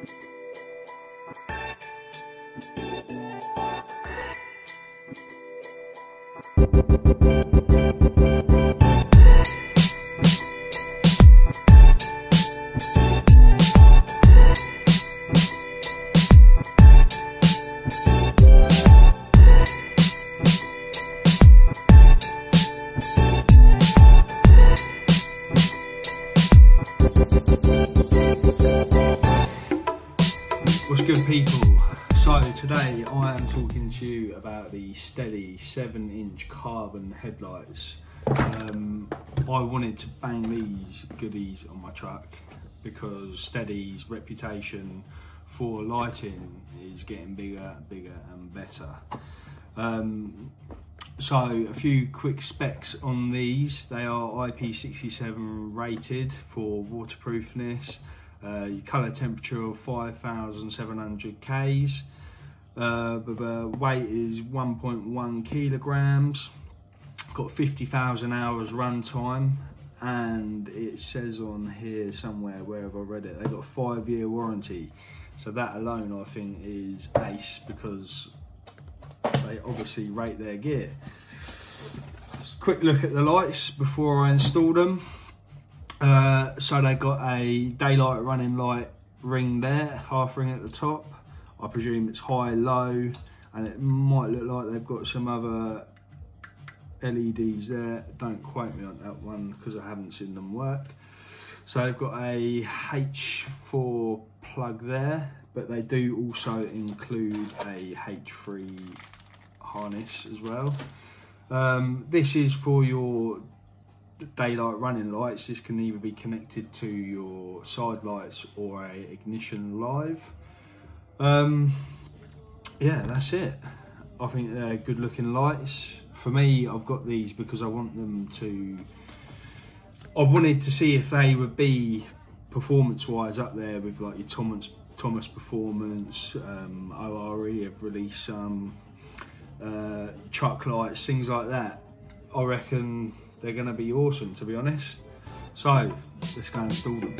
What's good people? So today I am talking to you about the Stedi 7 inch carbon headlights. Um, I wanted to bang these goodies on my truck because Stedi's reputation for lighting is getting bigger, bigger and better. Um, so a few quick specs on these. They are IP67 rated for waterproofness, uh, your colour temperature of 5,700 Ks. Uh, the weight is 1.1 kilograms. Got 50,000 hours runtime, and it says on here somewhere, where have I read it? They got a five-year warranty. So that alone, I think, is ace because they obviously rate their gear. Quick look at the lights before I install them. Uh, so they got a daylight running light ring there, half ring at the top. I presume it's high, low, and it might look like they've got some other LEDs there. Don't quote me on that one because I haven't seen them work. So they've got a H4 plug there, but they do also include a H3 harness as well. Um, this is for your daylight running lights. This can either be connected to your side lights or a ignition live. Um, yeah, that's it. I think they're good looking lights. For me, I've got these because I want them to, I wanted to see if they would be performance wise up there with like your Thomas, Thomas Performance, um, ORE have released some, uh, truck lights, things like that. I reckon they're going to be awesome, to be honest. So let's go and install them.